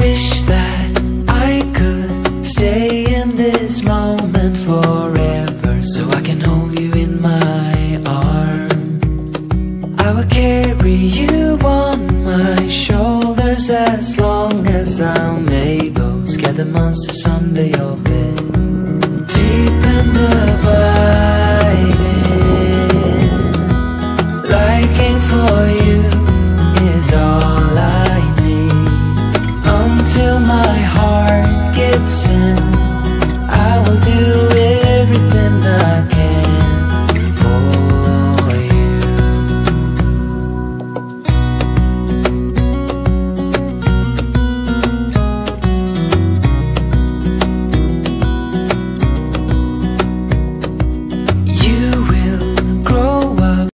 wish that I could stay in this moment forever so I can hold you in my arm. I will carry you on my shoulders as long as I'm able. Scare the monsters under your bed. my heart gives in, I will.